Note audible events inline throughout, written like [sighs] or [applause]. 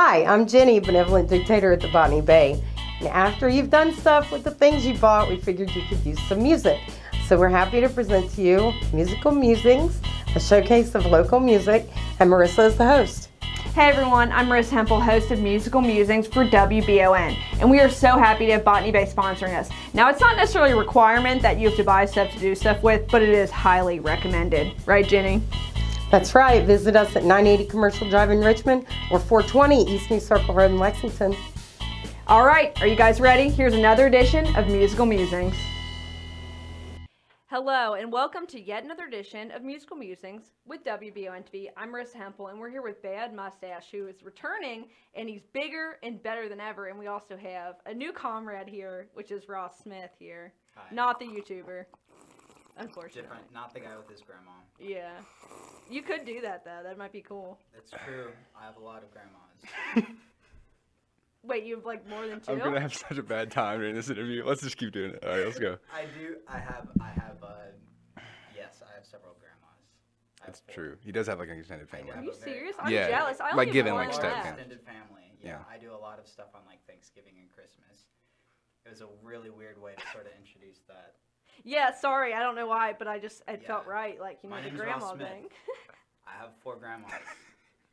Hi, I'm Jenny, benevolent dictator at the Botany Bay. And after you've done stuff with the things you bought, we figured you could use some music. So we're happy to present to you Musical Musings, a showcase of local music, and Marissa is the host. Hey everyone, I'm Marissa Hempel, host of Musical Musings for WBON, and we are so happy to have Botany Bay sponsoring us. Now, it's not necessarily a requirement that you have to buy stuff to do stuff with, but it is highly recommended. Right, Jenny? That's right. Visit us at 980 Commercial Drive in Richmond or 420 East New Circle Road in Lexington. All right, are you guys ready? Here's another edition of Musical Musings. Hello, and welcome to yet another edition of Musical Musings with WBON TV. I'm Marissa Hempel, and we're here with Bad Mustache, who is returning, and he's bigger and better than ever. And we also have a new comrade here, which is Ross Smith here, Hi. not the YouTuber, unfortunately. Different, not the guy with his grandma. Yeah, you could do that though. That might be cool. That's true. I have a lot of grandmas. [laughs] Wait, you have like more than 2 I'm gonna have such a bad time during this interview. Let's just keep doing it. All right, let's go. I do. I have. I have. Uh, yes, I have several grandmas. I That's four. true. He does have like an extended family. Are you serious? I'm Yeah, jealous. I like only have given, one like, I step family. extended family. Yeah, Yeah. I do a lot of stuff on like Thanksgiving and Christmas. It was a really weird way to sort of introduce that. Yeah, sorry, I don't know why, but I just it felt right, like you know My the grandma thing. I have four grandmas. [laughs]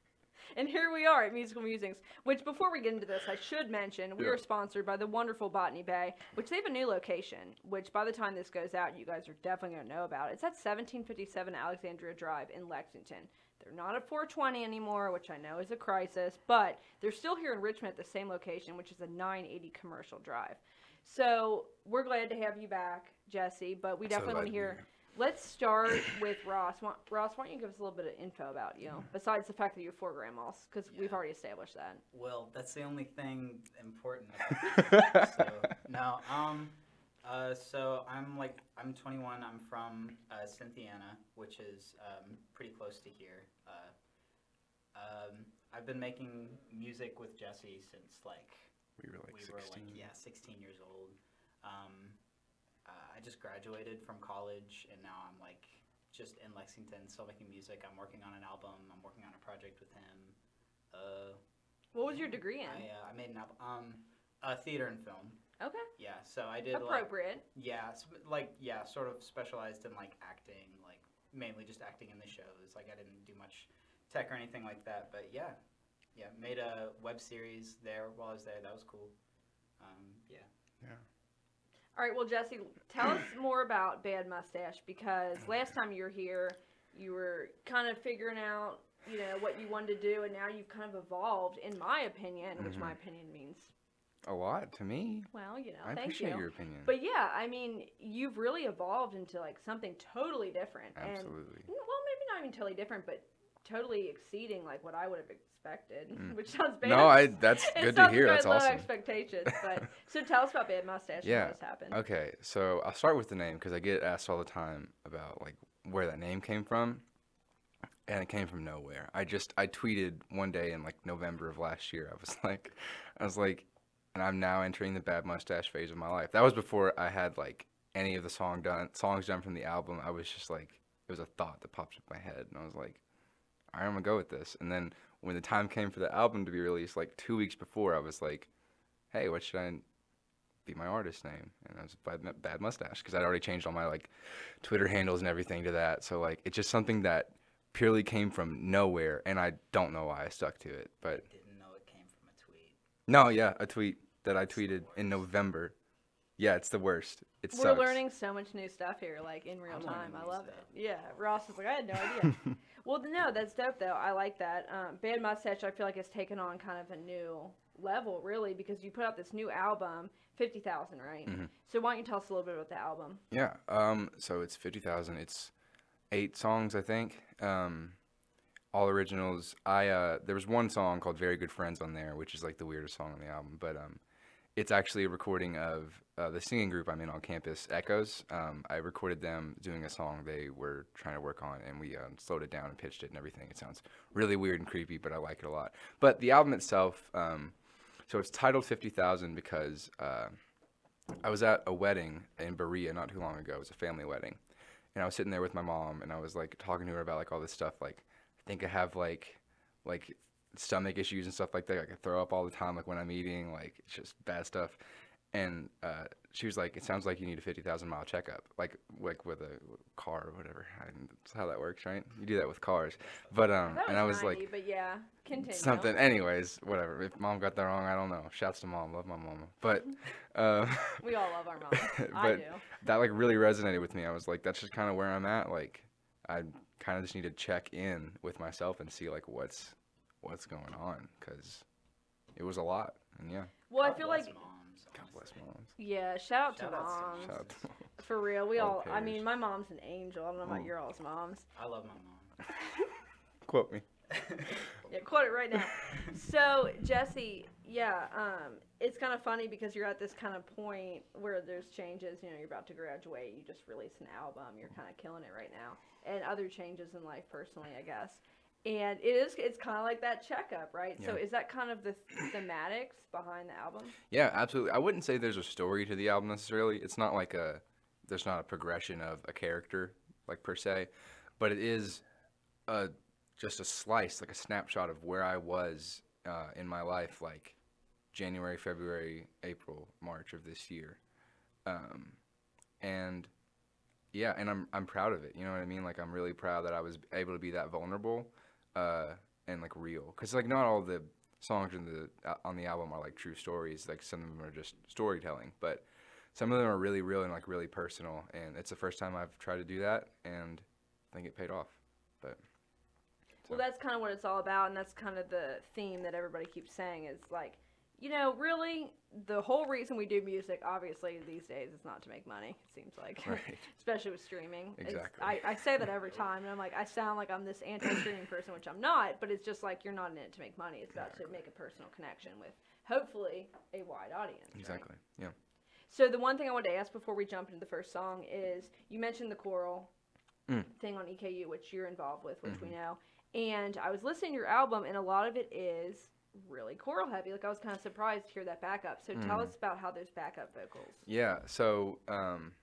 [laughs] and here we are at Musical Musings. Which before we get into this, I should mention we Yeah. are sponsored by the wonderful Botany Bay, which they have a new location. Which by the time this goes out, you guys are definitely gonna know about. It's at 1757 Alexandria Drive in Lexington. They're not at 420 anymore, which I know is a crisis, but they're still here in Richmond at the same location, which is a 980 Commercial Drive. So we're glad to have you back, Jesse. But we definitely want to glad to be hear. Let's start [coughs] with Ross. Why, Ross, why don't you give us a little bit of info about you, besides the fact that you have four grandmas, because we've already established that. Well, that's the only thing important. about [laughs] it. so no, um, uh, so I'm like I'm 21. I'm from uh, Cynthiana, which is um, pretty close to here. Uh, um, I've been making music with Jesse since like we were like we 16. were like yeah 16 years old. Um, uh, I just graduated from college, and now I'm like just in Lexington, still making music. I'm working on an album. I'm working on a project with him. Uh, What was your degree in? I, uh, I made an album, um, uh, theater and film. okay, Yeah, so I did like, appropriate. yeah, sp- like yeah, sort of specialized in like acting, like mainly just acting in the shows. Like I didn't do much tech or anything like that, but yeah, yeah, made a web series there while I was there. That was cool. Um, yeah. All right, well, Jesse, tell us [clears throat] more about Bad Mustache because last time you were here, you were kind of figuring out, you know, what you wanted to do, and now you've kind of evolved, in my opinion, which my mm-hmm. opinion means, A lot to me. well, you know, I thank appreciate you. your opinion. But yeah, I mean, you've really evolved into like something totally different. And, Absolutely. well, maybe not even totally different, but totally exceeding like what I would have expected, Mm. [laughs] which sounds bad. No, I. That's [laughs] good to hear. That's low awesome. expectations, but [laughs] so tell us about Bad Mustache. Yeah. how this happened. Okay, so I'll start with the name because I get asked all the time about like where that name came from, and it came from nowhere. I just I tweeted one day in like November of last year. I was like, I was like, and I'm now entering the bad mustache phase of my life. That was before I had like any of the song done songs done from the album. I was just like, it was a thought that popped up in my head, and I was like, I'm gonna go with this. And then when the time came for the album to be released, like two weeks before, I was like, hey, what should I be my artist name? And I was Bad, Bad Mustache because I'd already changed all my like Twitter handles and everything to that. So like it's just something that purely came from nowhere, and I don't know why I stuck to it. But Didn't know it came from a tweet. no, yeah, a tweet that I tweeted in November. Yeah, it's the worst. It We're sucks. learning so much new stuff here, like in real I'm time. I love stuff. it. Yeah, Ross is like, I had no [laughs] idea. Well, no, that's dope though. I like that. Um, Bad Mustache, I feel like has taken on kind of a new level, really, because you put out this new album, Fifty Thousand, right? Mm-hmm. So why don't you tell us a little bit about the album? Yeah. Um. So it's fifty thousand. It's eight songs, I think. Um, all originals. I uh, there was one song called "Very Good Friends" on there, which is like the weirdest song on the album. But um, it's actually a recording of uh, the singing group I'm in on campus, Echoes. Um, I recorded them doing a song they were trying to work on, and we um, slowed it down and pitched it and everything. It sounds really weird and creepy, but I like it a lot. But the album itself, um, so it's titled Fifty Thousand because. Uh, I was at a wedding in Berea not too long ago. It was a family wedding, and I was sitting there with my mom, and I was like talking to her about like all this stuff. Like, I think I have like, like stomach issues and stuff like that. Like I throw up all the time, like when I'm eating, like it's just bad stuff. And uh, she was like, "It sounds like you need a fifty thousand mile checkup, like like with a car or whatever. I, that's how that works, right? You do that with cars." But um, and I was 90, like, but yeah, continue. something. Anyways, whatever. If mom got that wrong, I don't know. Shouts to mom. Love my mama. But [laughs] uh, We all love our moms. [laughs] I but do. that like really resonated with me. I was like, that's just kind of where I'm at. Like, I kind of just need to check in with myself and see like what's what's going on because it was a lot. And yeah, Well, I feel like moms, God bless moms. yeah. Shout out Shout to out moms. moms. Shout out to moms. For real, we All all. I pairs. mean, my mom's an angel. I don't know about Ooh. your all's moms. I love my mom. [laughs] Quote me. [laughs] Yeah, quote it right now. so Jesse, yeah, um, it's kind of funny because you're at this kind of point where there's changes. You know, you're about to graduate. You just released an album. You're kind of killing it right now, and other changes in life personally, I guess. And it is. It's kind of like that checkup, right? So is that kind of the thematics behind the album? Yeah, absolutely. I wouldn't say there's a story to the album necessarily. It's not like a there's not a progression of a character like per se, but it is a just a slice, like a snapshot of where I was uh, in my life, like January, February, April, March of this year, um, and yeah, and I'm I'm proud of it. You know what I mean? Like I'm really proud that I was able to be that vulnerable uh, and like real, because like not all the songs in the uh, on the album are like true stories. Like some of them are just storytelling, but some of them are really real and like really personal. And it's the first time I've tried to do that, and I think it paid off. But Well, that's kind of what it's all about, and that's kind of the theme that everybody keeps saying is like, you know, really, the whole reason we do music, obviously, these days, is not to make money. It seems like, Right. [laughs] especially with streaming. Exactly. I, I say that every [laughs] time, and I'm like, I sound like I'm this anti-streaming person, which I'm not. But it's just like you're not in it to make money. It's about to make a personal connection with hopefully a wide audience. right? exactly, yeah. So the one thing I wanted to ask before we jump into the first song is you mentioned the choral Mm. thing on EKU, which you're involved with, which we Mhm. know. And I was listening to your album, and a lot of it is really choral heavy. Like I was kind of surprised to hear that backup. So tell Mm. us about how those backup vocals. Yeah, so um,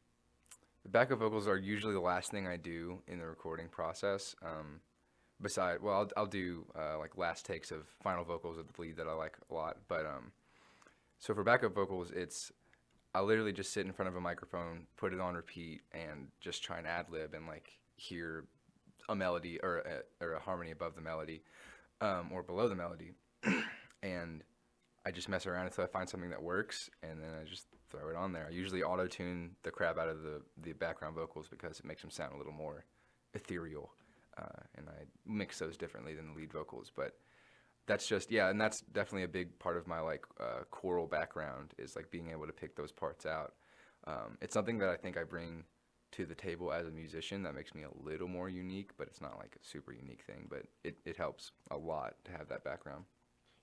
the backup vocals are usually the last thing I do in the recording process. Um, beside, well, I'll, I'll do uh, like last takes of final vocals of the lead that I like a lot. But um, so for backup vocals, it's I literally just sit in front of a microphone, put it on repeat, and just try and ad lib and like hear a melody or a, or a harmony above the melody um, or below the melody, [clears throat] and I just mess around until I find something that works, and then I just throw it on there. I usually auto tune the crap out of the, the background vocals because it makes them sound a little more ethereal, uh, and I mix those differently than the lead vocals. But that's just yeah, and that's definitely a big part of my like uh, choral background is like being able to pick those parts out. Um, it's something that I think I bring to the table as a musician that makes me a little more unique, but it's not like a super unique thing. But it, it helps a lot to have that background.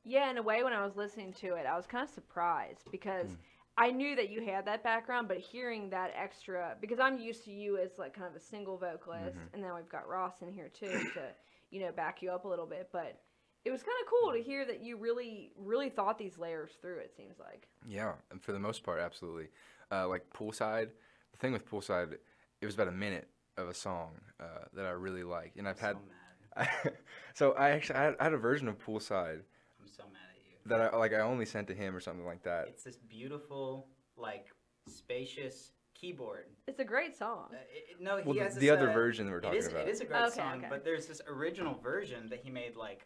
Yeah, in a way, when I was listening to it, I was kind of surprised because Mm. I knew that you had that background, but hearing that extra, because I'm used to you as like kind of a single vocalist, Mhm. and then we've got Ross in here too to, you know, back you up a little bit. But it was kind of cool to hear that you really, really thought these layers through. It seems like. Yeah, and for the most part, absolutely. Uh, like poolside, the thing with poolside, it was about a minute of a song uh, that I really like, and I've had. so mad. [laughs] so I actually I had, I had a version of poolside I'm so mad at you. that I like I only sent to him or something like that. It's this beautiful, like, spacious keyboard. It's a great song. Uh, it, it- no, he Well, the, has the this, other uh, version that we're talking is, about. it is a great Okay, song, okay. but there's this original version that he made like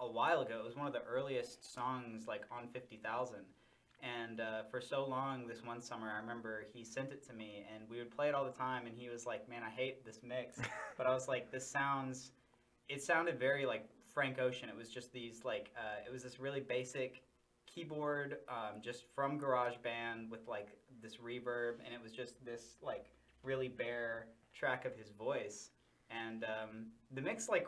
a while ago. It was one of the earliest songs like on 50,000. And uh, for so long, this one summer, I remember he sent it to me, and we would play it all the time. And he was like, "Man, I hate this mix," [laughs] but I was like, "This sounds." It sounded very like Frank Ocean. It was just these like uh, it was this really basic keyboard, um, just from GarageBand with like this reverb, and it was just this like really bare track of his voice. And um, the mix, like,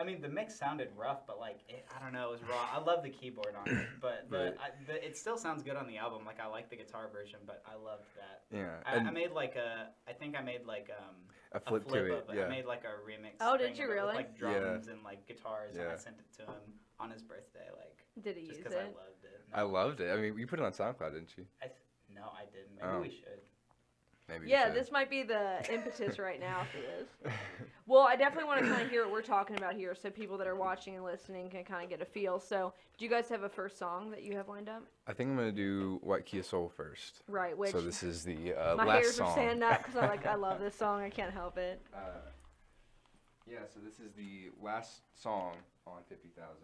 I mean, the mix sounded rough, but like, it, I don't know, it was raw. I love the keyboard on it, [coughs] but the, Right. I, the, it still sounds good on the album. Like, I like the guitar version, but I loved that. yeah, I, I made like a, I think I made like um, a flip, a flip to of it. it. Yeah, I made like a remix. Oh, did you of it with, really? like Yeah. drums and like guitars, and I sent it to him on his birthday, like Did he just use because I it? loved it. I loved it. I mean, you put it on SoundCloud, didn't you? I th- no, I didn't. Maybe Oh. we should. Maybe. Yeah, this might be the impetus right now for this. [laughs] Well, I definitely want to kind of hear what we're talking about here, so people that are watching and listening can kind of get a feel. So, do you guys have a first song that you have lined up? I think I'm gonna do White Kia Soul first. Right. Which so this is the uh, my last hairs song. are standing up because I like I love this [laughs] song. I can't help it. Uh, yeah, so this is the last song on 50,000.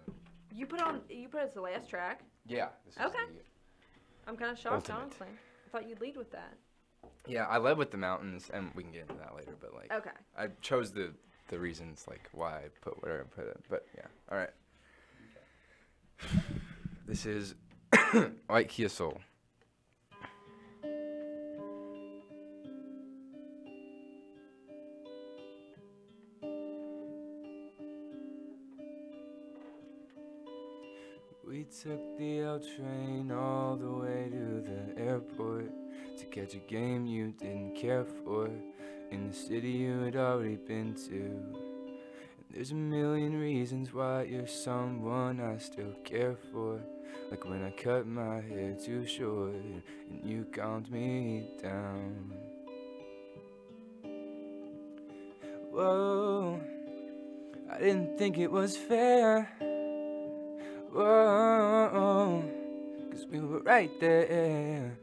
You put on you put it as the last track. Yeah. This is Okay. the- I'm kind of shocked, Ultimate. honestly. I thought you'd lead with that. Yeah, I led with the mountains, and we can get into that later. But like, Okay. I chose the the reasons like why I put where I put it. But yeah, all right. [sighs] This is [coughs] White Kia Soul. We took the L train all the way to the airport to catch a game you didn't care for in the city you had already been to. And there's a million reasons why you're someone I still care for. Like when I cut my hair too short and you calmed me down. Whoa, I didn't think it was fair. Whoa, cause we were right there.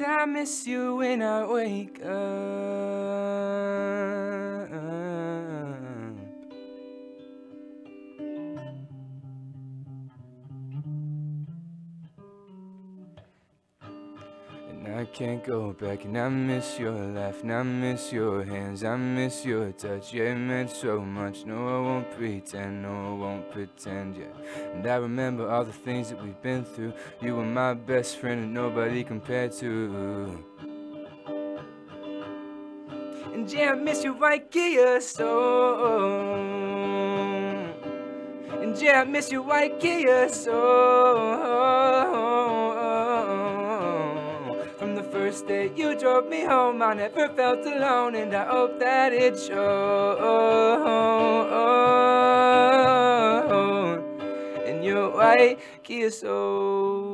I miss you when I wake up. Can't go back, and I miss your laugh, and I miss your hands, I miss your touch. Yeah, it meant so much. No, I won't pretend, no, I won't pretend, yeah. And I remember all the things that we've been through. You were my best friend, and nobody compared to. And yeah, I miss your Kia so. And yeah, I miss your Kia so. First day you drove me home, I never felt alone, and I hope that it showed. In your white Kia soul.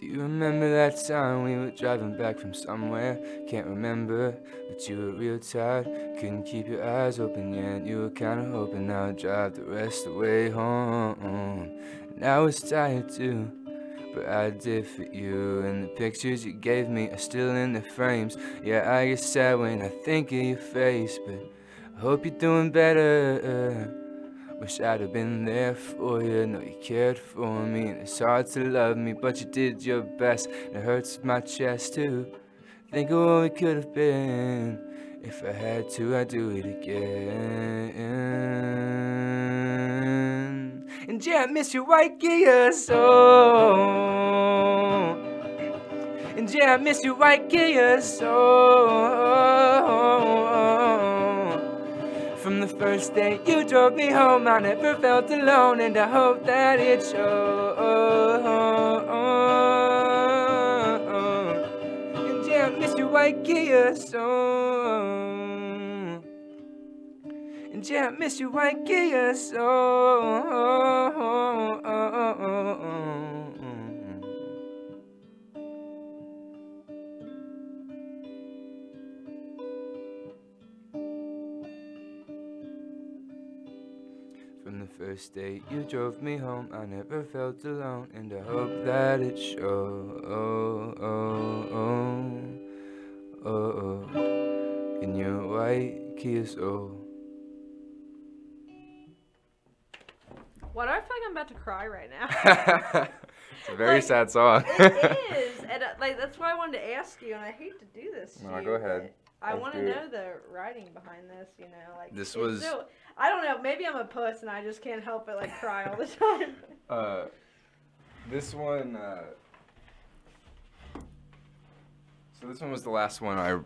Do you remember that time we were driving back from somewhere? Can't remember, but you were real tired. Couldn't keep your eyes open yet. You were kinda hoping I would drive the rest of the way home. And I was tired too, but I did for you. And the pictures you gave me are still in the frames. Yeah, I get sad when I think of your face, but I hope you're doing better. Wish I'd have been there for you. Know you cared for me, and it's hard to love me, but you did your best. And it hurts my chest too. Think of what we could have been. If I had to, I'd do it again. And yeah, I miss your white Kia so. And yeah, I miss your white Kia so. From the first day you drove me home, I never felt alone, and I hope that it showed. And yeah, I miss your white Kia so. And yeah, I miss your white Kia so. First day you drove me home, I never felt alone, and I hope that it shows. Oh, oh, oh, oh, oh, in your white Kia Soul. Why do I feel like I'm about to cry right now? [laughs] it's a very Like, sad song. it is, and uh, [laughs] like that's why I wanted to ask you, and I hate to do this. To No, you, go ahead. I want to know the writing behind this. You know, like This was- so- I don't know. Maybe I'm a puss, and I just can't help but like cry all the [laughs] time. Uh, this one. Uh, so this one was the last one I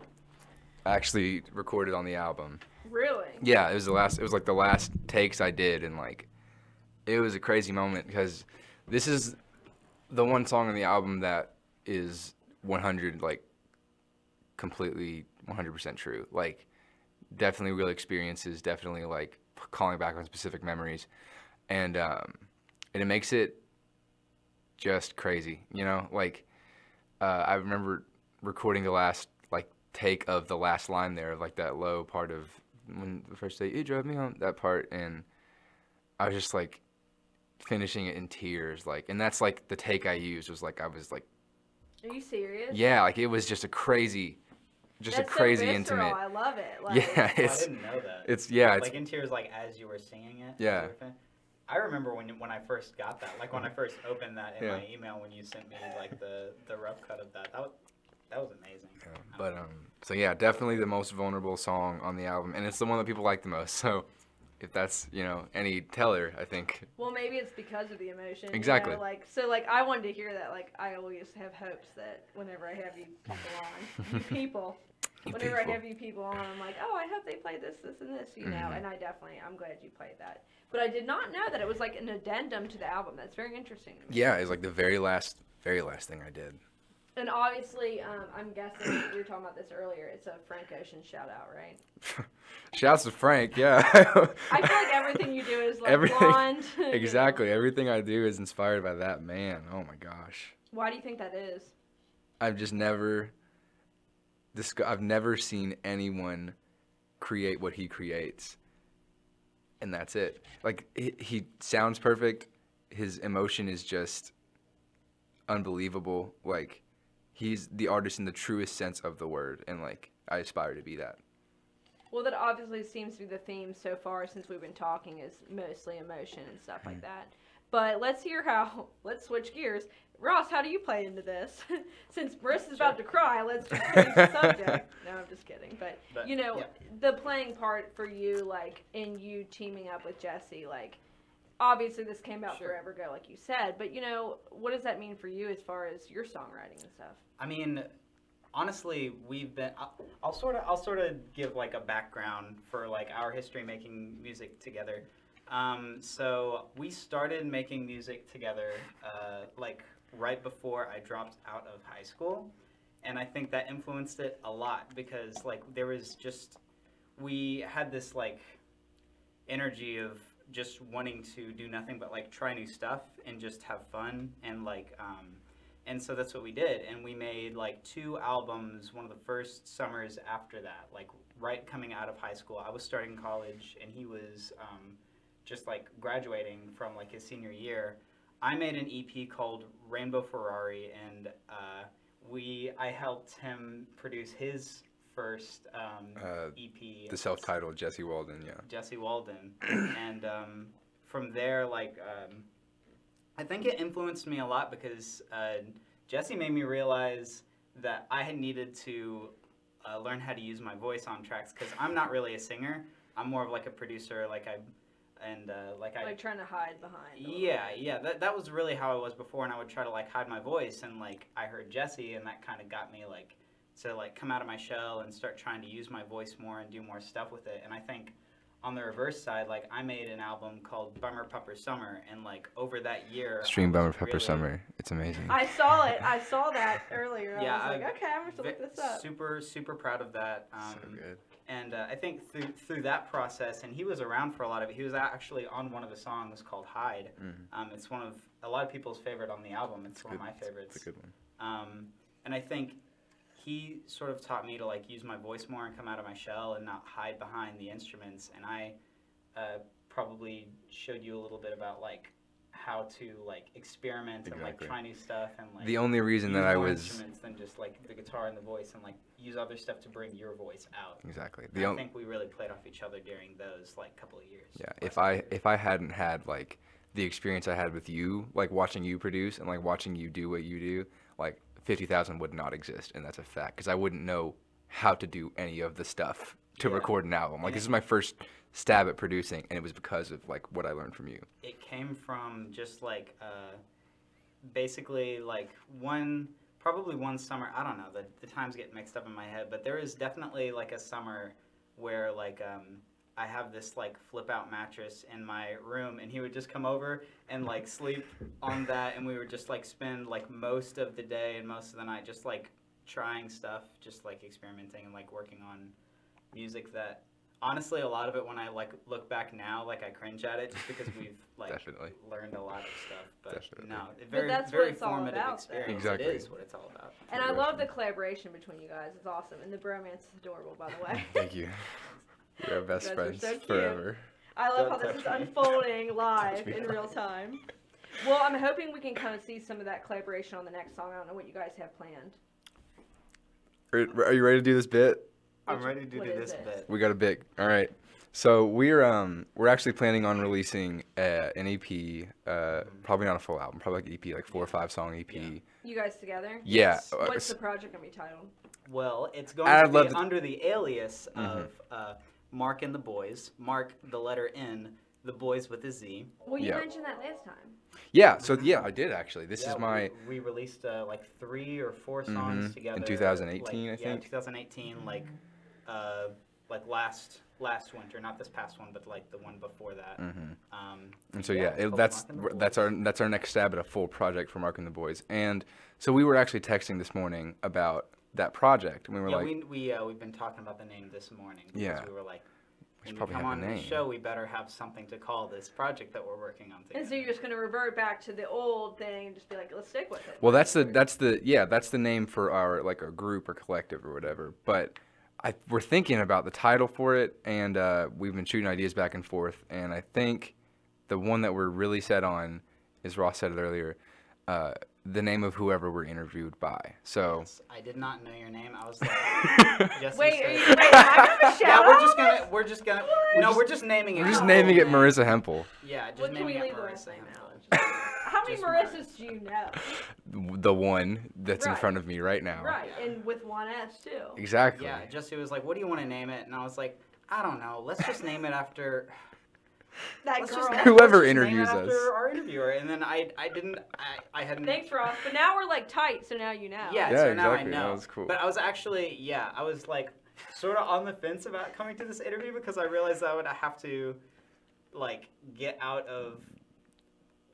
actually recorded on the album. really? Yeah, it was the last. It was like the last takes I did, and like, it was a crazy moment because this is the one song on the album that is 100 like completely 100% true. Like, definitely real experiences, definitely like calling back on specific memories, and um, and it makes it just crazy, you know. Like uh, I remember recording the last like take of the last line there of like that low part of when the first day you drove me home that part, and I was just like finishing it in tears, like, and that's like the take I used was like I was like, Are you serious? yeah, like it was just a crazy, just That's a crazy so intimate. I love it. Like, [laughs] Yeah, Oh, I it's didn't know that. it's yeah, it's like in tears, like as you were singing it. Yeah. sort of thing. I remember when when I first got that, like when I first opened that in Yeah. my email when you sent me like the the rough cut of that. That was that was amazing. Yeah, but um, so yeah, definitely the most vulnerable song on the album, and it's the one that people like the most. [laughs] So, if that's you know any teller, I think Well, maybe it's because of the emotion. you Exactly. know, Like so, like I wanted to hear that. Like I always have hopes that whenever I have you people on, you [laughs] people, You whenever people. I have you people on, I'm like, oh, I hope they play this, this, and this. You know, Mhm. and I definitely, I'm glad you played that. But I did not know that it was like an addendum to the album. That's very interesting. to me. yeah, it's like the very last, very last thing I did. And obviously, um, I'm guessing [coughs] we were talking about this earlier. It's a Frank Ocean shout out, right? [laughs] Shouts to Frank, yeah. [laughs] I feel like everything you do is like Everything- blonde. you [laughs] know. exactly, everything I do is inspired by that man. Oh my gosh. Why do you think that is? I've just never disco- I've never seen anyone create what he creates. And that's it. Like he, he sounds perfect. His emotion is just unbelievable. Like he's the artist in the truest sense of the word and like I aspire to be that. Well, that obviously seems to be the theme so far since we've been talking is mostly emotion and stuff like hmm. that. But let's hear how. Let's switch gears. Ross, how do you play into this? [laughs] Since Marissa's about to cry, let's just change the subject. [laughs] No, I'm just kidding. But, But, you know, yeah. the playing part for you, like, in you teaming up with Jesse, like, obviously this came out Sure. forever ago, like you said. But, you know, what does that mean for you as far as your songwriting and stuff? I mean, honestly, we've been. I'll, I'll sort of, I'll sort of give like a background for like our history making music together. Um, so we started making music together, uh, like right before I dropped out of high school, and I think that influenced it a lot because like there was just we had this like energy of just wanting to do nothing but like try new stuff and just have fun and like um, and so that's what we did. And we made like two albums one of the first summers after that like right coming out of high school. I was starting college and he was um, just like graduating from like his senior year. I made an ep called rainbow ferrari and uh, we i helped him produce his first um, Uh, ep The self-titled Jesse Waldon, yeah. Jesse Waldon, [clears throat] and um, from there, like, um, I think it influenced me a lot because uh, Jesse made me realize that I had needed to uh, learn how to use my voice on tracks because I'm not really a singer. I'm more of like a producer, like I, and uh, like I. Like trying to hide behind. Yeah, bit. yeah, that, that was really how I was before, and I would try to like hide my voice, and like I heard Jesse, and that kind of got me like to like come out of my shell and start trying to use my voice more and do more stuff with it. And I think on the reverse side, like I made an album called Bummer Pupper Summer, and like over that year, Stream Bummer Pepper really- Summer. It's amazing. I saw it. I saw that [laughs] earlier. Yeah, I was I- like, okay, I'm going to look this up. Super, super proud of that. Um, so good. And uh, I think through through that process, and he was around for a lot of it. He was actually on one of the songs called "Hide." Mhm. Um, it's one of a lot of people's favorite on the album. It's, It's one good. of my favorites. It's a good one. Um, and I think he sort of taught me to like use my voice more and come out of my shell and not hide behind the instruments. And I uh, probably showed you a little bit about like how to like experiment and like try new stuff and like The only reason that I was instruments than just like the guitar and the voice and like use other stuff to bring your voice out. exactly the I only think we really played off each other during those like couple of years. yeah. If I if I hadn't had like the experience I had with you, like watching you produce and like watching you do what you do, like fifty thousand would not exist, and that's a fact. Because I wouldn't know how to do any of the stuff to Yeah. record an album. Like this is my first stab at producing, and it was because of like what I learned from you. it came from just like uh, basically like one probably one summer i don't know the, the times get mixed up in my head but there is definitely like a summer where like um, i have this like flip out mattress in my room and he would just come over and like sleep on that and we would just like spend like most of the day and most of the night just like trying stuff just like experimenting and like working on music that honestly, a lot of it when I like look back now, like I cringe at it just because we've [laughs] like Definitely. learned a lot of stuff. But Definitely. no, it very that's what very it's all formative about, though. experience. Exactly. It is what it's all about. And I love the collaboration between you guys. It's awesome, and the bromance is adorable, by the way. Thank you. [laughs] We're best guys are friends so forever. I love Don't how this is me. unfolding live in real time. Well, I'm hoping we can kind of see some of that collaboration on the next song. I don't know what you guys have planned. Are, are you ready to do this bit? I'm ready to do this it? bit. We got a bit. All right. So we're um we're actually planning on releasing uh, an EP, uh, probably not a full album, probably like EP, like four or five song EP. Yeah. You guys together? Yeah. Yes. uh, What's the project gonna be titled? Well, it's going I'd to be to- under the alias Mhm. of uh, Mark and the Boys. Mark, the letter N, the Boys with a Z. Well, you Yeah. mentioned that last time. yeah. So yeah, I did actually. This Yeah, is my. We, we released uh, like three or four songs Mhm. together In 2018, like, I yeah, think. 2018, like, uh, like last last winter, not this past one, but like the one before that. hmm Um, And so yeah, yeah, it, that's Mark and the that's our that's our next stab at a full project for Mark and the Boys. And so we were actually texting this morning about that project, and we were yeah, like, we we uh, we've been talking about the name this morning. Because Yeah. we were like, We should when we probably come have on a the show, we better have something to call this project that we're working on together. And so you're just gonna revert back to the old thing and just be like, let's stick with it. Well, that's the that's the yeah that's the name for our like our group or collective or whatever. But I we're thinking about the title for it, and uh, we've been shooting ideas back and forth. And I think the one that we're really set on is Ross said it earlier, uh, the name of whoever we're interviewed by. So Yes, I did not know your name. I was like, [laughs] Wait, are you, wait, am I gonna [laughs] shout yeah, we're just gonna we're just gonna What? no, we're just naming it. we're just your naming it. Marissa Hempel, Yeah, just What can we naming it Marissa Hempel. [laughs] How many Just Marissas do you know? the one that's in front of me right now. Right, Yeah. and with one S too. Exactly. Yeah, Jesse was like, "What do you want to name it?" And I was like, "I don't know. Let's just name it after That let's girl. just Whoever let's just name it interviews after us. Our interviewer." And then I I didn't I I hadn't. Thanks, Ross. But now we're like tight, so now you know. Yeah, Yeah, so now I exactly. That know. was cool. But I was actually yeah, I was like sort of on the fence about coming to this interview because I realized I would have to like get out of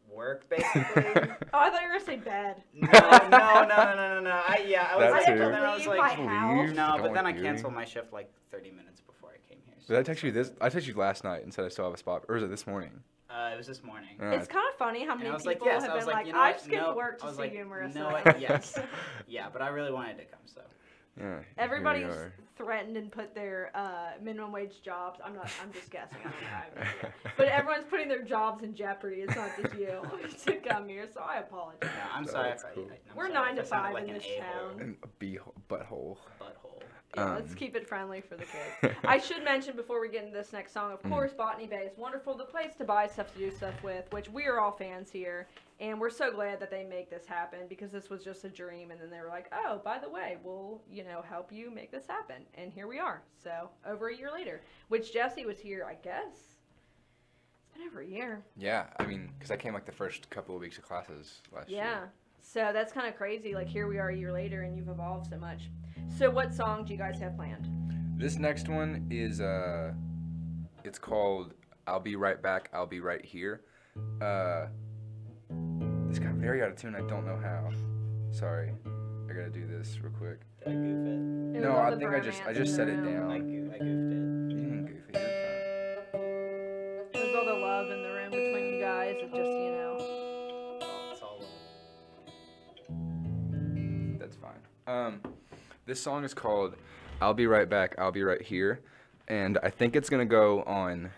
work basically. [laughs] Oh, I thought you were gonna say bed. no, no, no, no, no, no, no. I yeah, I was That like, too. and then I was Leave like, my house. No, but then I like canceled my shift like 30 minutes before I came here. Did I text you this? I texted you last night and said I still have a spot, or was it this morning? Uh, it was this morning. Yeah. It's kind of funny how many people like, yes. have I been like, like, you know I what? skipped no. work I to was see like, you, Marissa. No, what? [laughs] yes. Yeah, but I really wanted to come, so. Yeah. Everybody's threatened and put their uh, minimum wage jobs. I'm not. I'm just guessing. I don't know. I have no idea. But everyone's putting their jobs in jeopardy. It's not just you [laughs] to come here, so I apologize. No, I'm No, sorry I, cool. I'm We're sorry nine to five like in this a-hole town. And a bee butthole. Yeah, let's Um, keep it friendly for the kids. [laughs] I should mention before we get into this next song, of Mhm. course, Botany Bay is wonderful. The place to buy stuff to do stuff with, which we are all fans here. And we're so glad that they make this happen because this was just a dream. And then they were like, oh, by the way, we'll, you know, help you make this happen. And here we are. So over a year later, which Jesse was here, I guess. It's been over a year. Yeah, I mean, because I came like the first couple of weeks of classes last Yeah. year. Yeah. So that's kind of crazy. Like here we are a year later and you've evolved so much. So what song do you guys have planned? This next one is uh, it's called "I'll Be Right Back, I'll Be Right Here." Uh, this got very out of tune. I don't know how. Sorry, I gotta do this real quick. Did I goof It was No, I think I just- I just set it room. I, down. I goofed it. You didn't goof it. You're It was all the love in the room between you guys. It just, you know. It's all fine. That's fine. Um, this song is called "I'll Be Right Back, I'll Be Right Here," and I think it's gonna go on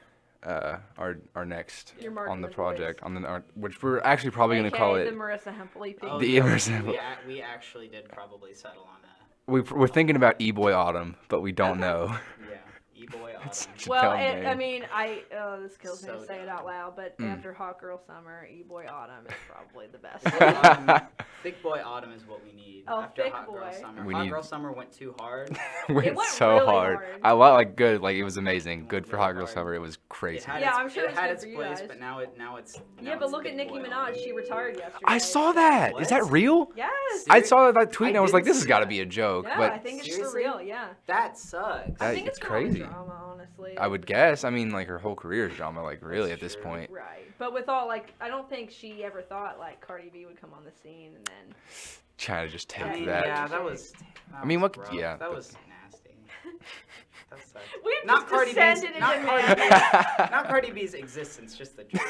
uh, our our next on the the project voice. on the our, which we're actually probably gonna AKA call the it. Marissa Hempel EP. Oh, The yeah, Emerson- We, ac- we actually did probably settle on a We, we're thinking about E-Boy Autumn, but we don't [laughs] Okay. know. yeah, e-boy [laughs] autumn. such a well, dumb it, I mean, I oh, this kills me So to say it out loud, but Mm. after Hot Girl Summer, E Boy Autumn is probably the best. [laughs] Thick boy, autumn, [laughs] thick boy autumn is what we need. Oh, after thick hot girl summer. We hot need- girl summer went too hard. went, went so really hard. hard. I like like good, like it was amazing. Went Good for really Hot Girl hard. Summer. It was crazy. had Yeah, its, I'm sure it had good its place, guys. but now it now it's now yeah, but look at thick Nicki Minaj. She retired yesterday. I saw that. Is that real? Yes. I saw that tweet I and I was like, this has got to be a joke. No, but I think it's for real. Yeah. That sucks. I think it's it's, crazy. Drama, honestly. I would guess. I mean, like her whole career is drama. Like really, That's at this true. point, Right, but with all like, I don't think she ever thought like Cardi B would come on the scene and then. trying to just I take mean, that. yeah, that was. that I mean, was what- rough. yeah, that but- was nasty. That sucks. [laughs] We've Not just Cardi B's. descended Not Cardi. B's. [laughs] Not Cardi B's existence. Just the joke.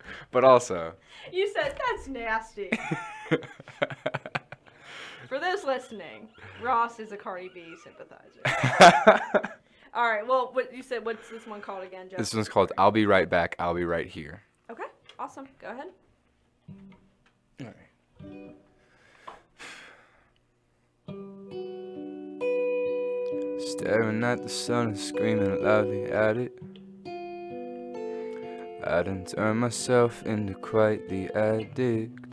[laughs] but also. You said that's nasty. For those listening, Ross is a Cardi B sympathizer. All right. Well, what you said? What's this one called again, Jeff? this one's called "I'll Be Right Back." I'll be right here. Okay. Awesome. Go ahead. Staring at the sun and screaming loudly at it. I done turned myself into quite the addict.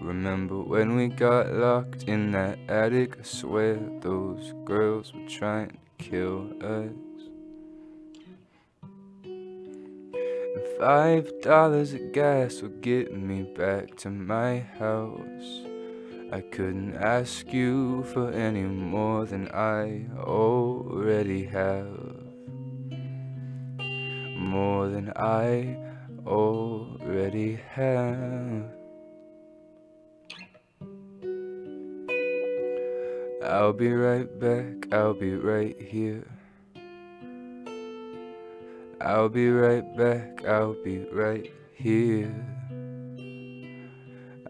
Remember when we got locked in that attic? I swear those girls were trying to kill us. Five dollars of gas will get me back to my house. I couldn't ask you for any more than I already have. More than I already have. I'll be right back, I'll be right here. I'll be right back, I'll be right here.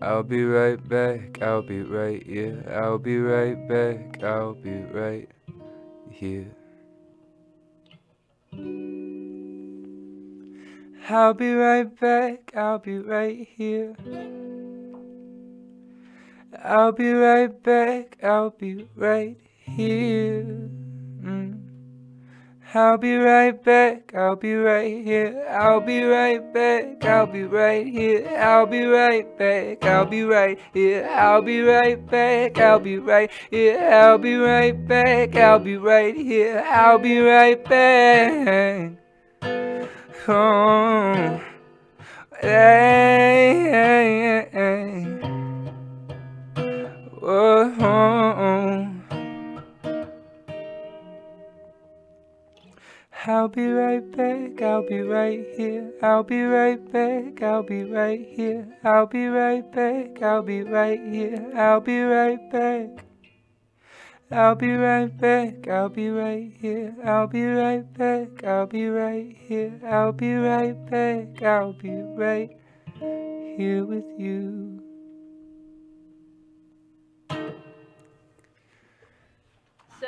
I'll be right back, I'll be right here. I'll be right back, I'll be right here. I'll be right back, I'll be right here. I'll be right back, I'll be right here. Mm. I'll be right back, I'll be right here. I'll be right back, I'll be right here. I'll be right back, I'll be right here. I'll be right back, I'll be right here. I'll be right back, I'll be right here. I'll be right back. Oh, hey, hey, hey. Whoa. I'll be right back, I'll be right here. I'll be right back, I'll be right here. I'll be right back, I'll be right here. I'll be right back. I'll be right back, I'll be right here. I'll be right back, I'll be right here. I'll be right back, I'll be right here with you.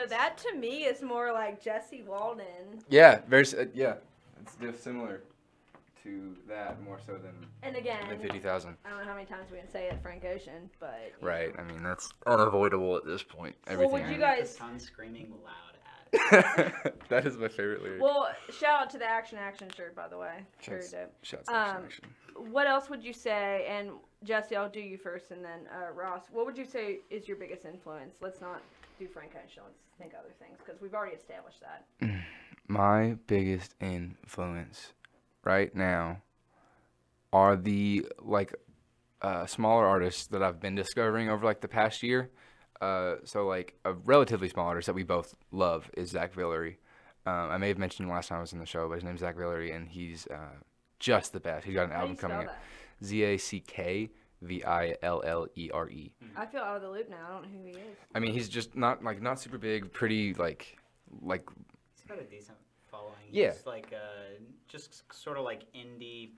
So that to me is more like Jesse Waldon. Yeah, very uh, yeah. It's diff- similar to that more so than And again, than fifty thousand. I don't know how many times we can say it, Frank Ocean, but you Right. I mean that's unavoidable at this point. Well, would you do. guys- The sun screaming loud at. [laughs] [laughs] that is my favorite lyric. Well, shout out to the Action Action shirt, by the way. Very Shouts- dope. Shouts to Um, Action. What else would you say? And Jesse, I'll do you first, and then uh, Ross. What would you say is your biggest influence? Let's not do Frank. Let's think other things because we've already established that. [clears throat] My biggest influence right now are the like uh, smaller artists that I've been discovering over like the past year. Uh, so like a relatively small artist that we both love is Zack Villere. Um, I may have mentioned him last time I was in the show, but his name's Zack Villere, and he's uh, just the best. He's got an How album coming out. That? Z A C K V I L L E R E. I feel out of the loop now. I don't know who he is. I mean, he's just not like not super big, pretty like like He's got a decent following. Yeah. He's like uh, just sort of like indie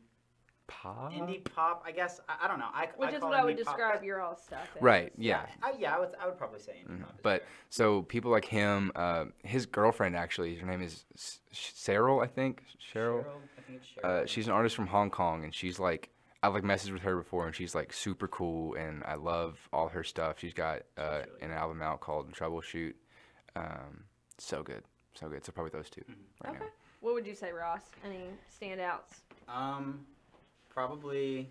pop. indie pop. I guess I, I don't know. I, Which I is call what I would indie pop, describe but- your all stuff. As. Right. Yeah. I, yeah, I would, I would probably say indie Mhm. pop. But fair. so people like him, uh, his girlfriend actually, her name is S- Cheryl, I think. Cheryl. I think it's Uh, Cheryl. she's an artist from Hong Kong, and she's like, I've like messaged with her before, and she's like super cool, and I love all her stuff. She's got uh, really an album out called Troubleshoot. Um, so good, so good. So probably those 2 right Okay. now. What would you say, Ross? Any standouts? Um, probably,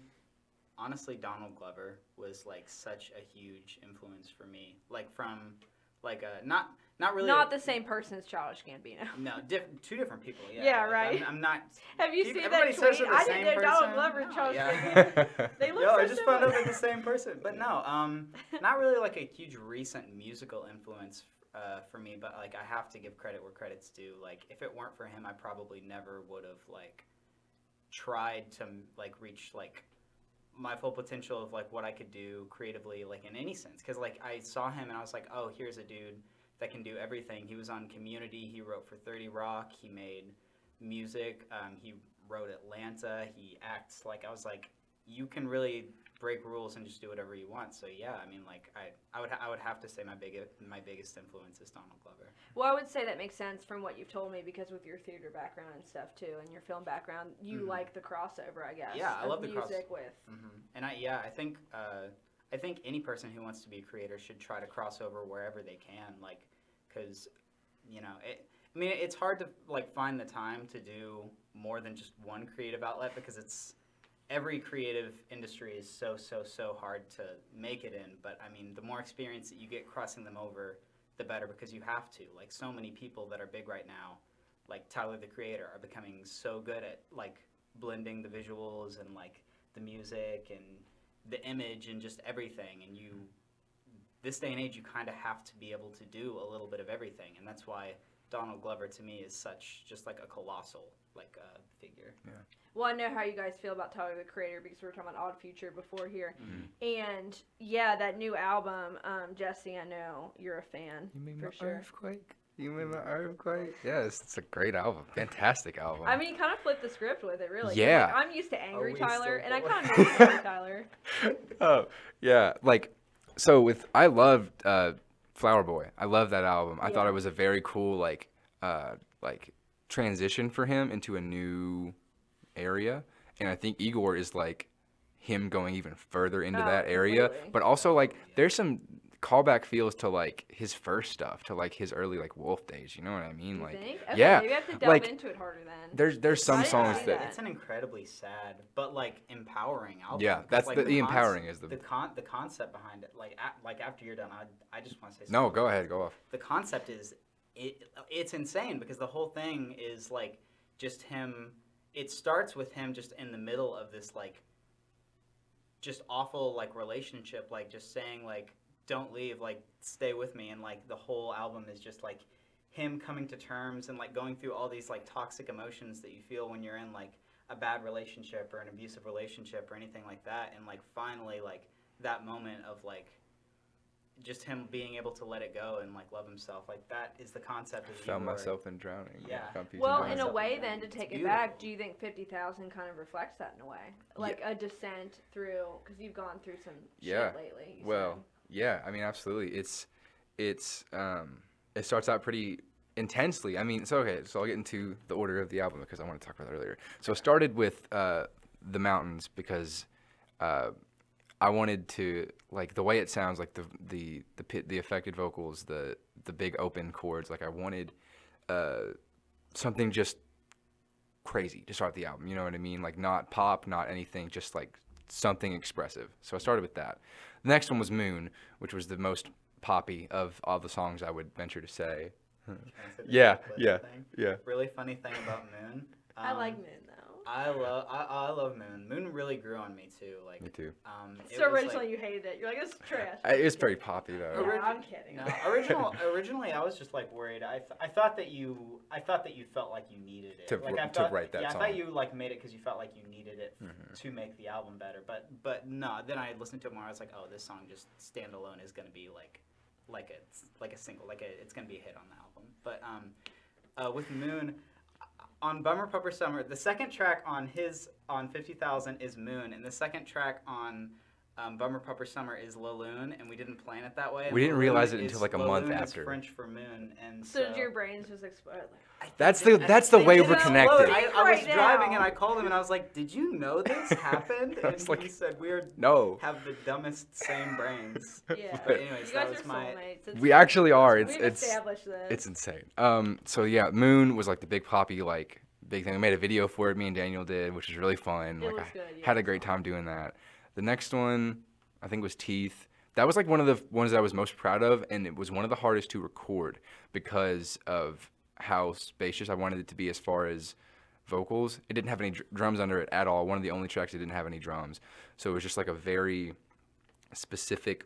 honestly, Donald Glover was like such a huge influence for me. Like from, like uh, not not really. Not the same person as Childish Gambino. [laughs] No, diff- two different people. Yeah. Yeah, like, right. I'm, I'm not. [laughs] Have you People- seen that tweet? I didn't know Donald. Glover and Childish. Gambino. [laughs] They look Yo, so I just found out they're the same person. But no, um, not really like a huge recent musical influence uh, for me. But like, I have to give credit where credit's due. Like, if it weren't for him, I probably never would have like tried to like reach like my full potential of like what I could do creatively, like in any sense. Because like I saw him and I was like, oh, here's a dude that can do everything. He was on Community. He wrote for Thirty Rock. He made music. Um, he wrote Atlanta. He acts like I was like, you can really break rules and just do whatever you want. So yeah, I mean, like I, I would, ha- I would have to say my biggest, my biggest influence is Donald Glover. Well, I would say that makes sense from what you've told me because with your theater background and stuff too, and your film background, you Mhm. like the crossover, I guess. Yeah, I love the cross- music with. hmm And I, yeah, I think, uh, I think any person who wants to be a creator should try to cross over wherever they can, like, because, you know, it. I mean, it's hard to like find the time to do more than just one creative outlet because it's every creative industry is so so so hard to make it in. But I mean, the more experience that you get crossing them over, the better because you have to. Like so many people that are big right now, like Tyler the Creator, are becoming so good at like blending the visuals and like the music and the image and just everything. And you, this day and age, you kind of have to be able to do a little bit of everything, and that's why Donald Glover to me is such just like a colossal like uh, figure. Yeah. Well, I know how you guys feel about Tyler the Creator because we were talking about Odd Future before here, Mm-hmm. and yeah, that new album, um, Jesse. I know you're a fan You made for my sure. earthquake. You made my earthquake. Yes, it's a great album. Fantastic album. I mean, you kind of flipped the script with it, really. Yeah. Like, I'm used to angry Tyler, and I boy? kind of miss angry Tyler. oh yeah, like so with I loved uh, Flower Boy. I love that album. I thought it was a very cool like uh, like transition for him into a new area, and I think Igor is like him going even further into Oh, that area. completely. But also like there's some callback feels to like his first stuff, to like his early like Wolf days. You know what I mean? You like think? Okay, yeah, maybe I have to delve like, into it harder then. there's there's some songs that that. It's an incredibly sad but like empowering album. Yeah, that's like, the- the conce- empowering is the- the con the concept behind it. Like a, like after you're done, I I just want to say no, go ahead, go off. the concept is it it's insane because the whole thing is like just him it starts with him just in the middle of this like just awful like relationship like just saying like don't leave like stay with me and like the whole album is just like him coming to terms and like going through all these like toxic emotions that you feel when you're in like a bad relationship or an abusive relationship or anything like that and like finally like that moment of like just him being able to let it go and like love himself like that is the concept of found myself in drowning Yeah. Well, in in a way, then to take it back, do you think fifty thousand kind of reflects that in a way, like a descent through? Because you've gone through some Yeah. shit lately. you Well, said. Yeah, I mean, absolutely. It's it's um it starts out pretty intensely. I mean, so okay, so I'll get into the order of the album because I want to talk about that earlier. So it started with uh the mountains because uh I wanted to like the way it sounds like the the the pit, the affected vocals, the the big open chords, like I wanted uh something just crazy to start the album, you know what I mean? Like not pop, not anything, just like something expressive. So I started with that. The next one was Moon, which was the most poppy of all the songs I would venture to say. Can I say the Yeah, yeah, thing? yeah. really funny thing about moon I like um, Moon though. I love I, I love moon moon really grew on me too like Me too. um it So originally like, you hated it. You're like, it's trash. I, it was very poppy though. Yeah, Origi- I'm kidding. No, original, originally I was just like worried. I, th- I thought that you I thought that you felt like you needed it To like, wr- I to write that yeah, I thought you like made it because you felt like you needed it f- Mhm. to make the album better. But but no, then I listened to it more. I was like, oh, this song just standalone is gonna be like like a like a single like a it's gonna be a hit on the album. But um, uh, with Moon. On Bummer Pupper Summer, the second track on his on Fifty Thousand is Moon, and the second track on um, Bummer Pupper Summer is Laloon, and we didn't plan it that way. We didn't Laloon realize it until, like, a month Laloon is after. French for moon, and so so, did your brains just explode? Like, That's the- that's the way we're connected. I, I was Right driving now. and I called him and I was like, "Did you know this [laughs] happened?" And was like, he said, "We're No. have the dumbest same brains." [laughs] yeah. But anyways, you that guys was are my- soulmates. We actually are. It's we've it's established this. it's insane. Um so yeah, Moon was like the big poppy like big thing. We made a video for it, me and Daniel did, which was really fun. It like was I good, yeah, had a great time doing that. The next one I think was Teeth. That was like one of the ones that I was most proud of and it was one of the hardest to record because of how spacious I wanted it to be as far as vocals. It didn't have any dr- drums under it at all. One of the only tracks that didn't have any drums. So it was just like a very specific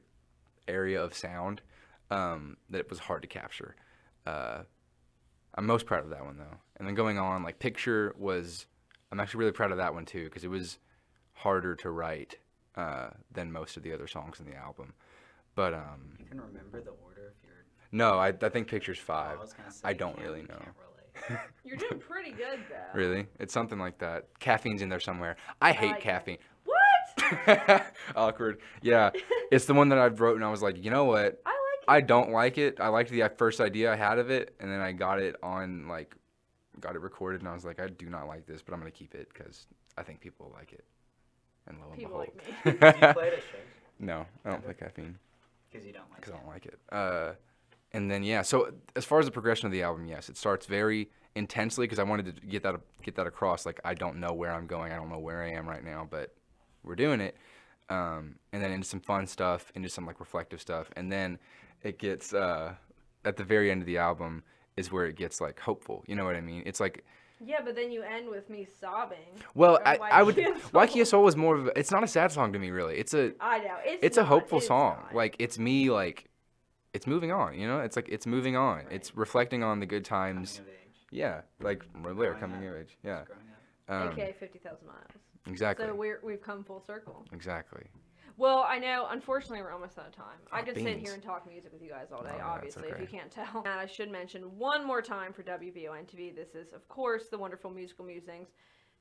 area of sound um, that it was hard to capture. Uh, I'm most proud of that one though. And then going on, like Picture was, I'm actually really proud of that one too because it was harder to write uh, than most of the other songs in the album. But um, You can remember the order if you're. No, I, I think picture's Oh, five. I was gonna say, I don't really know. can't. [laughs] You're doing pretty good though. Really? It's something like that. Caffeine's in there somewhere. I hate like it. caffeine. What? [laughs] Awkward. Yeah. [laughs] It's the one that I wrote and I was like, you know what? I like I don't like it. I liked the uh, first idea I had of it, and then I got it on like, got it recorded, and I was like, I do not like this, but I'm gonna keep it because I think people like it. And lo and People behold. like me. Do [laughs] you play it at no, I don't play caffeine Because you don't like because I it. don't like it. Uh, and then yeah, so as far as the progression of the album, yes, it starts very intensely because I wanted to get that get that across. Like I don't know where I'm going, I don't know where I am right now, but we're doing it. Um, and then into some fun stuff, into some like reflective stuff, and then it gets uh, at the very end of the album is where it gets like hopeful. You know what I mean? It's like Yeah, but then you end with me sobbing. well, I, I would Can't Why Soul. Was more of a, it's not a sad song to me really. It's a I know it's it's a hopeful it's song. not. Like it's me like it's moving on, you know? It's like it's moving on. Right. It's reflecting on the good Coming times. of age. Yeah, like we're Growing coming up. of age. Yeah. Just growing up. Um, AKA fifty thousand miles. exactly. So we're we've come full circle. exactly. Well, I know. Unfortunately, we're almost out of time. Oh, I Oh, could sit here and talk music with you guys all day. Oh, obviously, if you can't tell. And I should mention one more time for WBON TV. This is, of course, the wonderful musical musings,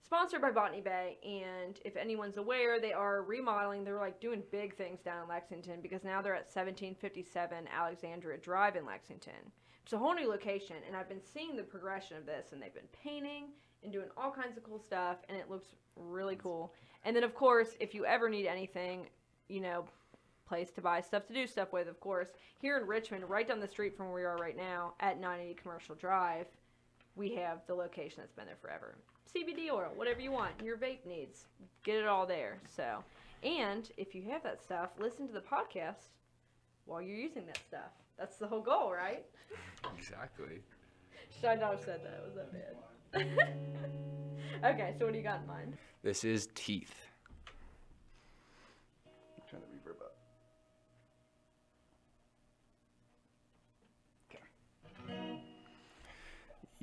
sponsored by Botany Bay. And if anyone's aware, they are remodeling. They're like doing big things down in Lexington because now they're at 1757 Alexandria Drive in Lexington. It's a whole new location, and I've been seeing the progression of this, and they've been painting and doing all kinds of cool stuff, and it looks really cool. And then, of course, if you ever need anything, you know, place to buy stuff to do stuff with, of course, here in Richmond, right down the street from where we are right now at 980 Commercial Drive, we have the location that's been there forever. CBD oil, whatever you want, your vape needs, get it all there. So, and if you have that stuff, listen to the podcast while you're using that stuff. That's the whole goal, right? Exactly. Should I not have said that? Was that bad? [laughs] okay, so what do you got in mind? This is Teeth.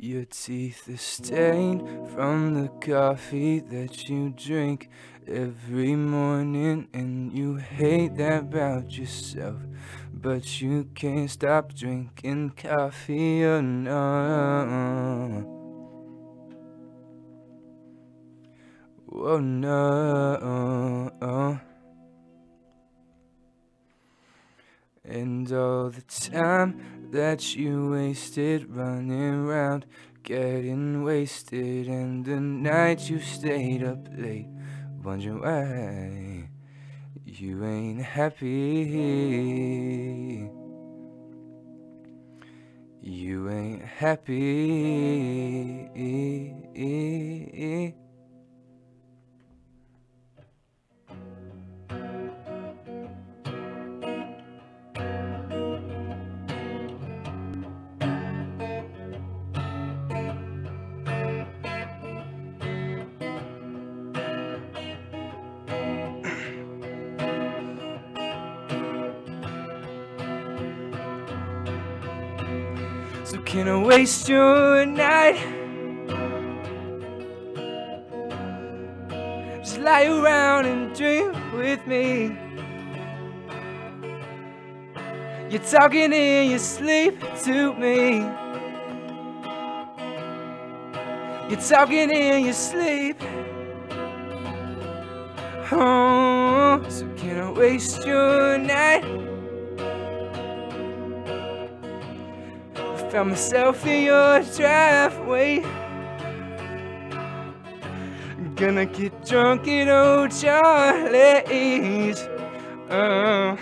Your teeth are stained from the coffee that you drink every morning, and you hate that about yourself. But you can't stop drinking coffee, oh no. Oh no. And all the time that you wasted running around, getting wasted, and the night you stayed up late, wondering why you ain't happy. You ain't happy. Waste your night? Just lie around and dream with me. You're talking in your sleep to me. You're talking in your sleep. Oh, so can I waste your night? Found myself in your driveway. Gonna get drunk at O'Charlie's. Uh,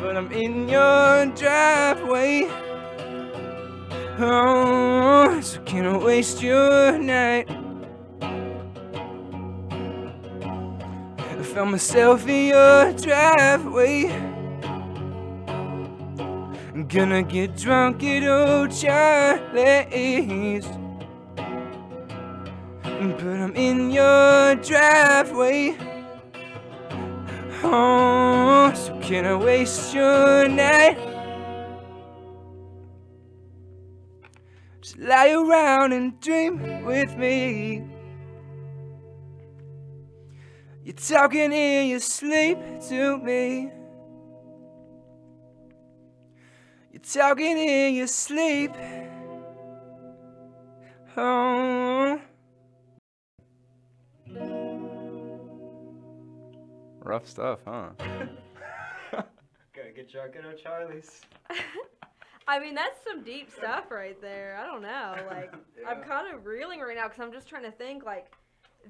but I'm in your driveway. Oh, so can I waste your night? I found myself in your driveway. Gonna get drunk at O'Charlie's. But I'm in your driveway. Oh, so can I waste your night? Just lie around and dream with me. You're talking in your sleep to me. Talking in your sleep. Oh. Rough stuff, huh? [laughs] Gotta get drunk at O'Charlie's. [laughs] I mean, that's some deep stuff right there. I don't know. [laughs] Like, I'm kind of reeling right now because I'm just trying to think, like,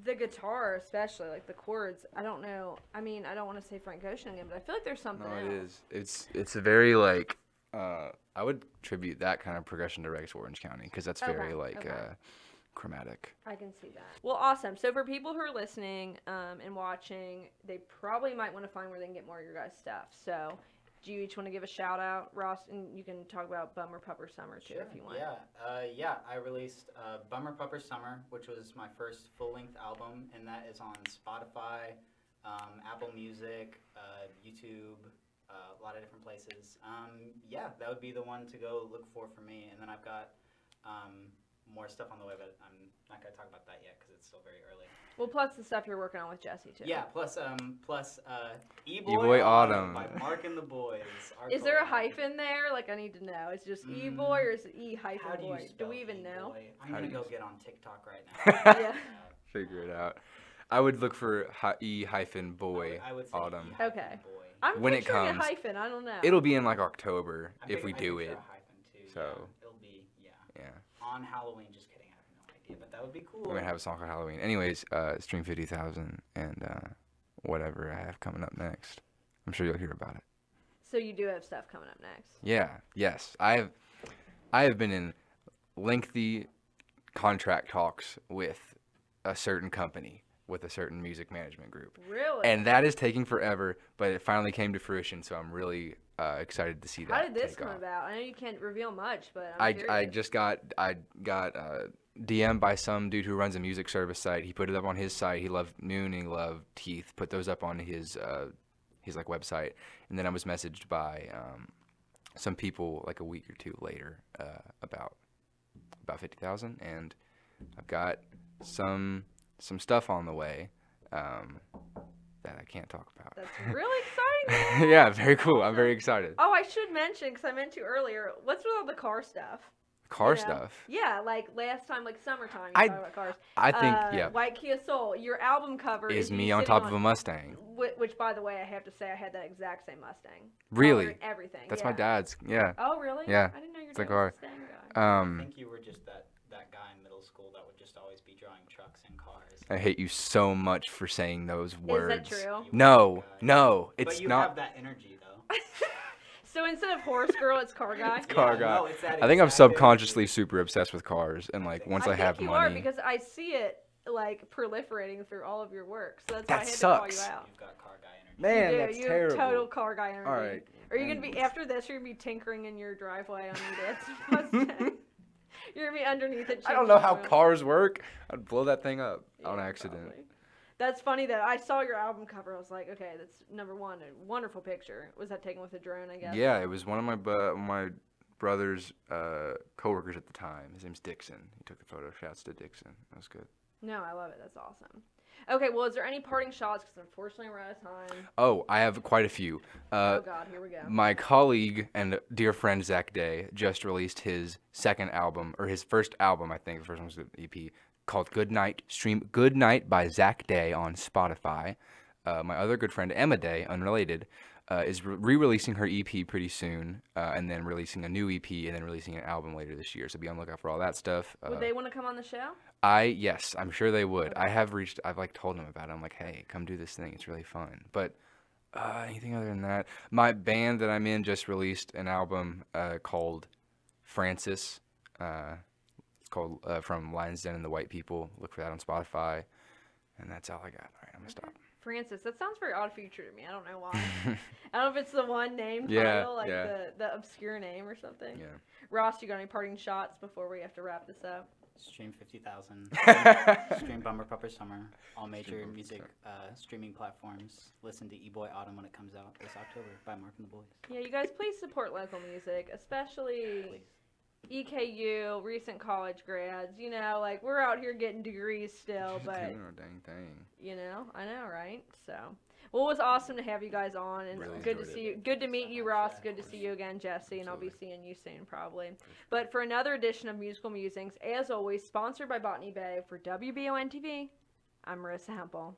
the guitar, especially, like the chords. I don't know. I mean, I don't want to say Frank Ocean again, but I feel like there's something No, else. it is. It's it's a very like uh, I would attribute that kind of progression to Rex Orange County because that's very Okay, like okay. uh, chromatic. I can see that. Well, awesome. So for people who are listening um, and watching, they probably might want to find where they can get more of your guys' stuff. So do you each want to give a shout out, Ross? And you can talk about Bummer Pupper Summer too if you want. Yeah, uh, yeah. I released uh, Bummer Pupper Summer, which was my first full-length album, and that is on Spotify, um, Apple Music, uh, YouTube, uh, a lot of different places. Um, yeah, that would be the one to go look for for me. And then I've got um, more stuff on the way, but I'm not gonna talk about that yet because it's still very early. Well, plus the stuff you're working on with Jesse too. Yeah. Plus, um, plus, uh, E-Boy, E-Boy Autumn Autumn. by Mark and the Boys. our Is there a hyphen there? Like I need to know. It's just E Mm. boy or is it E hyphen How do you boy? Do spell we even know? E-Boy? I'm How gonna do go you get on TikTok right now. [laughs] Yeah. Figure it out. I would look for hi- E hyphen boy I would say autumn. E hyphen Okay. Boy. I'm When it comes, a hyphen. I don't know. It'll be in like October I if we do it. too, So- yeah. it'll be yeah Yeah, on Halloween. Just kidding, I have no idea, but that would be cool. we're gonna have a song for Halloween. Anyways, uh, stream fifty thousand and uh, whatever I have coming up next. I'm sure you'll hear about it. So you do have stuff coming up next. Yeah, yes. I have I have been in lengthy contract talks with a certain company, with a certain music management group. Really? And that is taking forever, but it finally came to fruition, so I'm really uh, excited to see that. How did this come off. about? I know you can't reveal much, but I'm I, I just got I got uh, DM by some dude who runs a music service site. He put it up on his site. He loved Moon and he loved Teeth. Put those up on his uh, his like website, and then I was messaged by um, some people like a week or two later uh, about about fifty thousand, and I've got some some stuff on the way um, that I can't talk about. That's [laughs] really exciting. yeah, very cool. I'm very excited. Oh, I should mention because I meant to earlier. What's with all the car stuff? Car you know? stuff. Yeah, like last time, like summertime. You I- talked about cars. I think Uh, yeah White Kia Soul. Your album cover is you me on sitting top of a Mustang. Whi- Which, by the way, I have to say, I had that exact same Mustang. Really? Color everything. That's yeah. my dad's. Yeah. Oh, really? Yeah, I didn't know you were it's a a car. Mustang guy. I Um, think you were just that that guy in middle school that would just always be drawing trucks and cars. I hate you so much for saying those words. Is that true? You were No, that guy. no, but it's you not. have that energy though. [laughs] So instead of horse girl, it's car guy. It's car Yeah, guy. no, it's that I think I'm subconsciously energy. super obsessed with cars, and like once I, I, have you money, are because I see it like proliferating through all of your work. So that's That why I had sucks. to call you out. You've got car guy energy. man, you do. that's you terrible. have total car guy energy. All right. Are you gonna be after this? You're gonna be tinkering in your driveway on your dad's Mustang. [laughs] You're gonna be underneath it. I don't know how cars work. I'd blow that thing up on accident. probably. That's funny that I saw your album cover. I was like, okay, that's number one. A wonderful picture. Was that taken with a drone? I guess. Yeah, it was one of my bu- my brother's uh, coworkers at the time. His name's Dixon. He took the photo. Shouts to Dixon. That was good. No, I love it. That's awesome. Okay, well, is there any parting shots? Because unfortunately, we're out of time. Oh, I have quite a few. Uh, oh God, here we go. My colleague and dear friend Zach Day just released his second album, or his first album, I think. The first one was the EP called Good Night. Stream Good Night by Zach Day on Spotify. Uh, my other good friend Emma Day, unrelated, uh, is re releasing her EP pretty soon, uh, and then releasing a new EP, and then releasing an album later this year. So be on the lookout for all that stuff. Uh, Would they want to come on the show? I yes, I'm sure they would. I have reached. I've like told them about it. I'm like, hey, come do this thing. It's really fun. But uh, anything other than that, my band that I'm in just released an album uh, called Francis. Uh, it's called uh, From Lions Den and the White People. Look for that on Spotify. And that's all I got. All right, I'm gonna stop. Francis. That sounds very odd future to me. I don't know why. [laughs] I don't know if it's the one name Yeah, title, like yeah. the the obscure name or something. Yeah. Ross, you got any parting shots before we have to wrap this up? Stream 50,000. [laughs] Stream Bummer Pupper Summer. All major Bummer music uh, streaming platforms. Listen to E-Boy Autumn when it comes out this October by Mark and the Boys. Yeah, you guys, please support local music, especially Please. EKU, recent college grads. You know, like we're out here getting degrees still, [laughs] but Doing our dang thing. you know, I know, right? So, Well, it was awesome to have you guys on, and Really good to see it. you. Good to meet you, Ross. Good to see you again, Jesse, and I'll be seeing you soon probably. But for another edition of Musical Musings, as always, sponsored by Botany Bay for WBON TV, I'm Marissa Hempel.